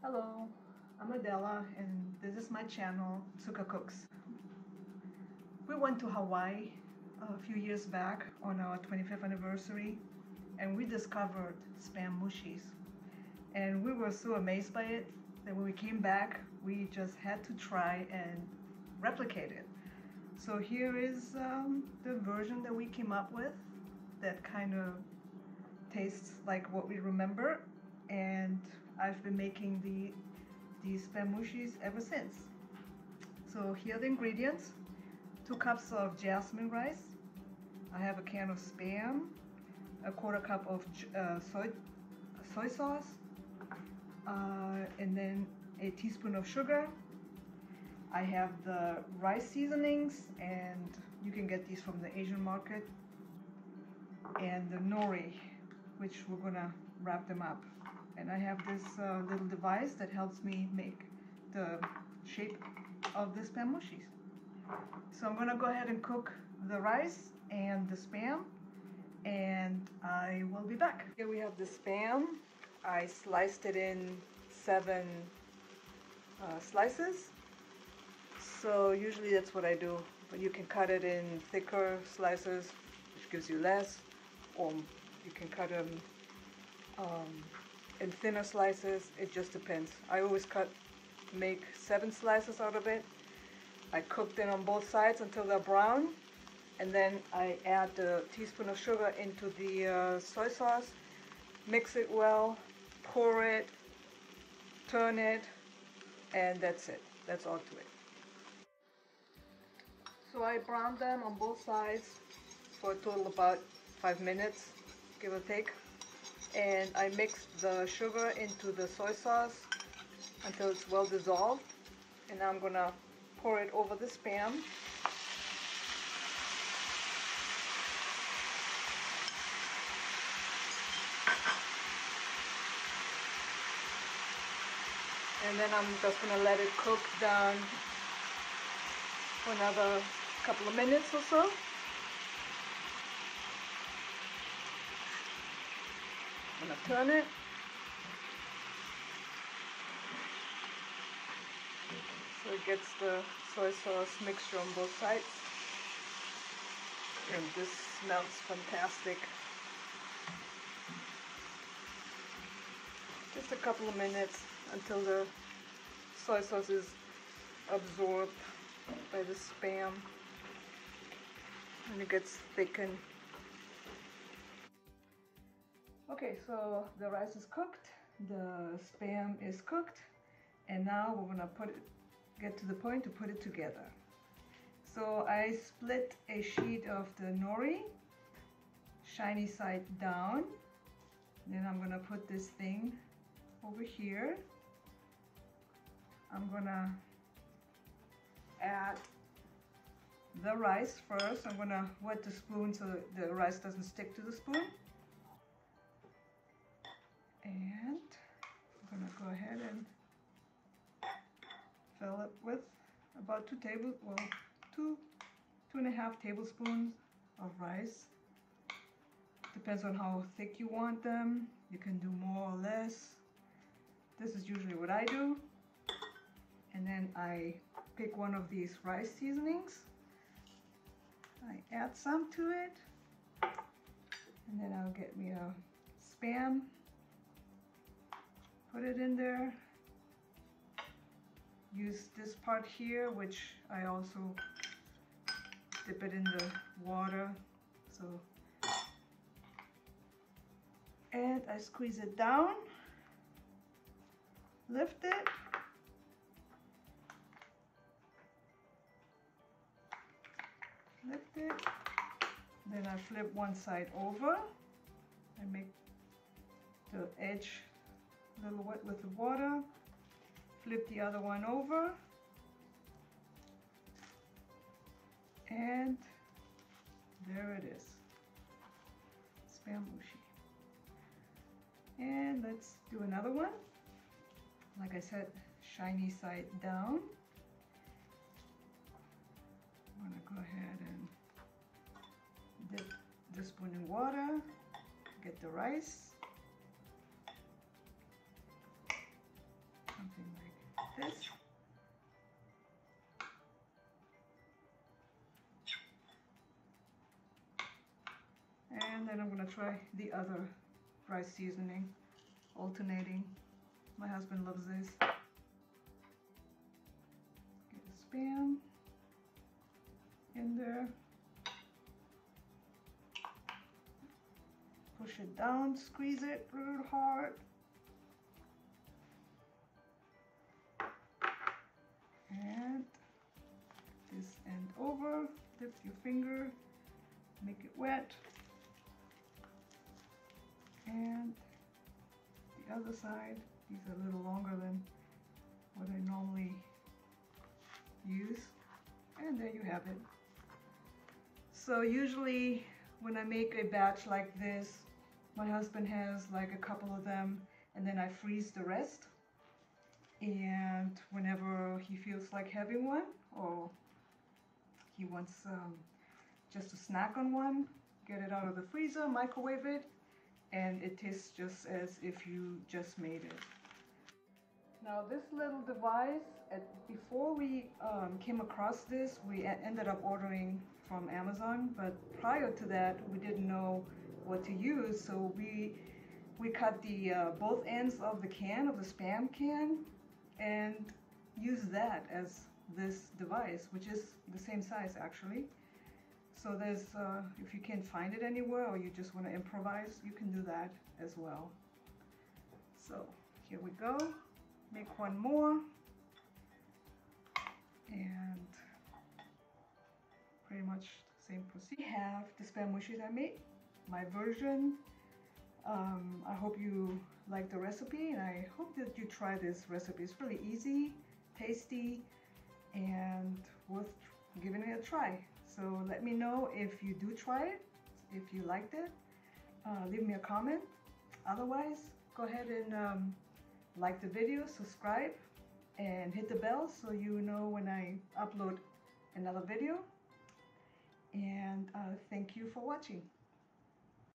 Hello, I'm Adela and this is my channel, Zuckercooks. We went to Hawaii a few years back on our 25th anniversary and we discovered spam mushies. And we were so amazed by it that when we came back, we just had to try and replicate it. So here is um, the version that we came up with that kind of tastes like what we remember and I've been making the these spam mushis ever since. So here are the ingredients. Two cups of jasmine rice. I have a can of spam, a quarter cup of uh, soy, soy sauce, uh, and then a teaspoon of sugar. I have the rice seasonings and you can get these from the Asian market and the nori which we're gonna wrap them up and I have this uh, little device that helps me make the shape of the spam mushis. So I'm gonna go ahead and cook the rice and the spam and I will be back. Here we have the spam. I sliced it in seven uh, slices. So usually that's what I do, but you can cut it in thicker slices, which gives you less, or you can cut them um, in thinner slices. It just depends. I always cut, make seven slices out of it. I cook them on both sides until they're brown. And then I add a teaspoon of sugar into the uh, soy sauce, mix it well, pour it, turn it, and that's it. That's all to it. So I browned them on both sides for a total about five minutes, give or take and I mixed the sugar into the soy sauce until it's well dissolved. And now I'm gonna pour it over the spam. And then I'm just gonna let it cook down for another couple of minutes or so I'm gonna turn it. So it gets the soy sauce mixture on both sides. And this smells fantastic. Just a couple of minutes until the soy sauce is absorbed by the spam and it gets thickened Okay, so the rice is cooked, the spam is cooked, and now we're gonna put it, get to the point to put it together. So I split a sheet of the nori, shiny side down. Then I'm gonna put this thing over here. I'm gonna add the rice first. I'm gonna wet the spoon so the rice doesn't stick to the spoon. And I'm gonna go ahead and fill it with about two table, well, two, two and a half tablespoons of rice. Depends on how thick you want them. You can do more or less. This is usually what I do. And then I pick one of these rice seasonings. I add some to it. And then I'll get me a spam put it in there. Use this part here which I also dip it in the water so. And I squeeze it down. Lift it. Lift it. Then I flip one side over I make the edge a little wet with the water. Flip the other one over. And there it is. Spam mushi. And let's do another one. Like I said, shiny side down. I'm gonna go ahead and dip the spoon in water, get the rice. Then I'm gonna try the other rice seasoning, alternating. My husband loves this. Get the spam in there. Push it down, squeeze it real hard. And this end over, dip your finger, make it wet. And the other side, these are a little longer than what I normally use. And there you have it. So usually when I make a batch like this, my husband has like a couple of them and then I freeze the rest. And whenever he feels like having one or he wants um, just to snack on one, get it out of the freezer, microwave it, and it tastes just as if you just made it. Now this little device, at, before we um, came across this, we ended up ordering from Amazon, but prior to that, we didn't know what to use, so we we cut the uh, both ends of the can, of the spam can, and use that as this device, which is the same size actually. So there's, uh, if you can't find it anywhere or you just want to improvise, you can do that as well. So here we go. Make one more. And pretty much the same procedure. We have the spam mushis I made, my version. Um, I hope you like the recipe and I hope that you try this recipe. It's really easy, tasty, and worth giving it a try. So let me know if you do try it, if you liked it. Uh, leave me a comment. Otherwise, go ahead and um, like the video, subscribe, and hit the bell so you know when I upload another video. And uh, thank you for watching.